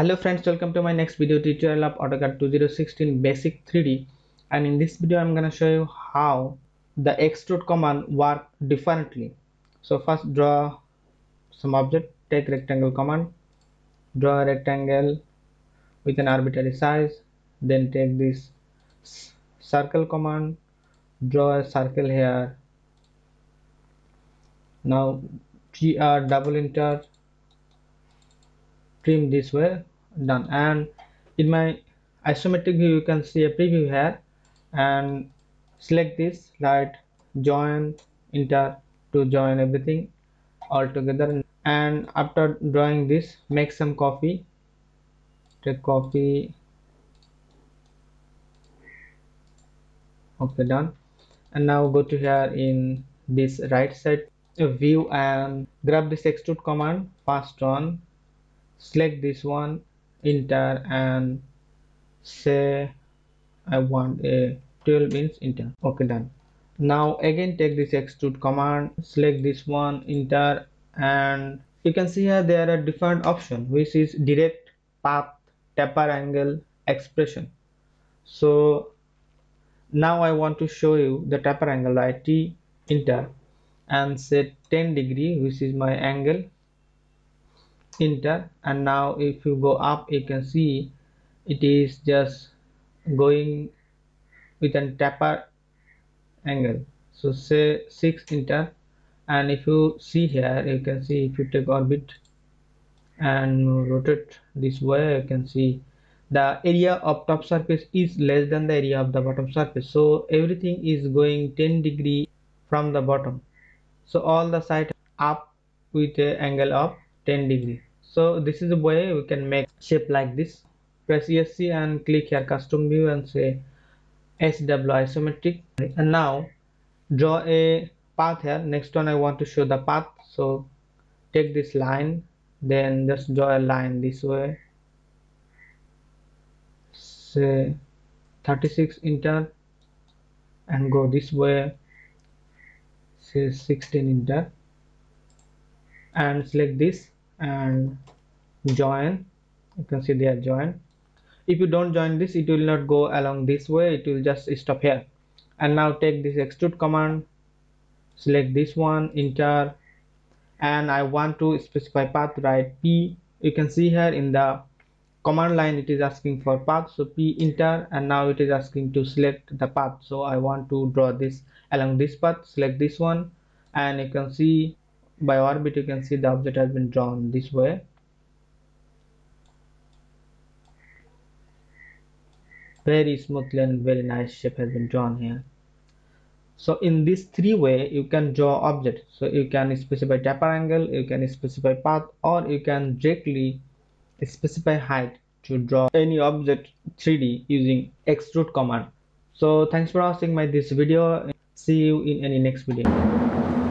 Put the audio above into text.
hello friends welcome to my next video. Tutorial of AutoCAD 2016 basic 3d and in this video I'm gonna show you how the extrude command work differently. So first draw some object. Take rectangle command. Draw a rectangle with an arbitrary size. Then take this circle command. Draw a circle here. Now gr uh, double enter. Trim this way done. And in my isometric view you can see a preview here. And select this right join enter to join everything all together and after drawing this make some copy take copy okay done. And now go to here in this right side. View and grab this extrude command fast on. Select this one enter and say I want a 12 inch enter okay done. Now again take this extrude command select this one enter and you can see here there are different option which is direct path taper angle expression. So now I want to show you the taper angle I T enter and set 10 degree which is my angle enter and now if you go up you can see it is just going with a taper angle. So say 6 enter and if you see here you can see if you take orbit and rotate this way you can see the area of top surface is less than the area of the bottom surface. So everything is going 10 degree from the bottom. So all the side up with a angle of 10 degree so this is a way we can make shape like this. Press ESC and click here custom view and say SW isometric. And now draw a path here. Next one I want to show the path. So take this line then just draw a line this way. Say 36 enter and go this way. Say 16 enter and select this and join. You can see they are joined if you don't join this it will not go along this way. It will just stop here. And now take this extrude command select this one enter. And I want to specify path right? P you can see here in the command line it is asking for path. So P enter. And now it is asking to select the path. So I want to draw this along this path select this one. And you can see by orbit you can see the object has been drawn this way. Very smoothly and very nice shape has been drawn here. So in this three way you can draw object so you can specify taper angle you can specify path or you can directly specify height to draw any object 3d using extrude command. So thanks for watching my this video. See you in any next video